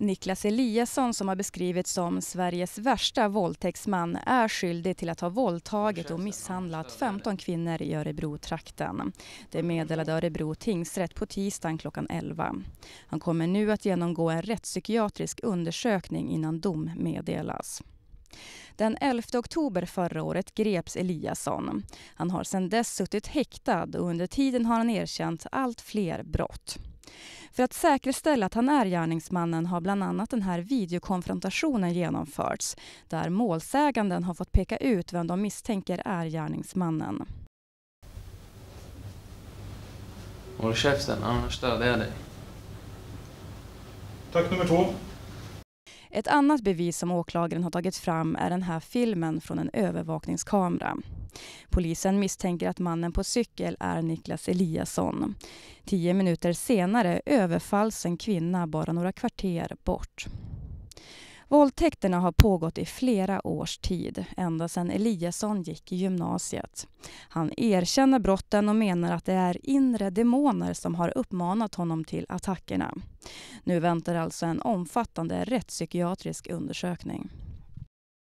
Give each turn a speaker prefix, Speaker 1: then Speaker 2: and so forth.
Speaker 1: Niklas Eliasson som har beskrivits som Sveriges värsta våldtäktsman är skyldig till att ha våldtagit och misshandlat 15 kvinnor i Örebro-trakten. Det meddelade Örebro tingsrätt på tisdagen klockan 11. Han kommer nu att genomgå en rättspsykiatrisk undersökning innan dom meddelas. Den 11 oktober förra året greps Eliasson. Han har sedan dess suttit häktad och under tiden har han erkänt allt fler brott. För att säkerställa att han är gärningsmannen har bland annat den här videokonfrontationen genomförts där målsäganden har fått peka ut vem de misstänker är gärningsmannen.
Speaker 2: Håll käften, annars dödar jag dig.
Speaker 3: Tack nummer två.
Speaker 1: Ett annat bevis som åklagaren har tagit fram är den här filmen från en övervakningskamera. Polisen misstänker att mannen på cykel är Niklas Eliasson. Tio minuter senare överfalls en kvinna bara några kvarter bort. Våldtäkterna har pågått i flera års tid, ända sedan Eliasson gick i gymnasiet. Han erkänner brotten och menar att det är inre demoner som har uppmanat honom till attackerna. Nu väntar alltså en omfattande rättspsykiatrisk undersökning.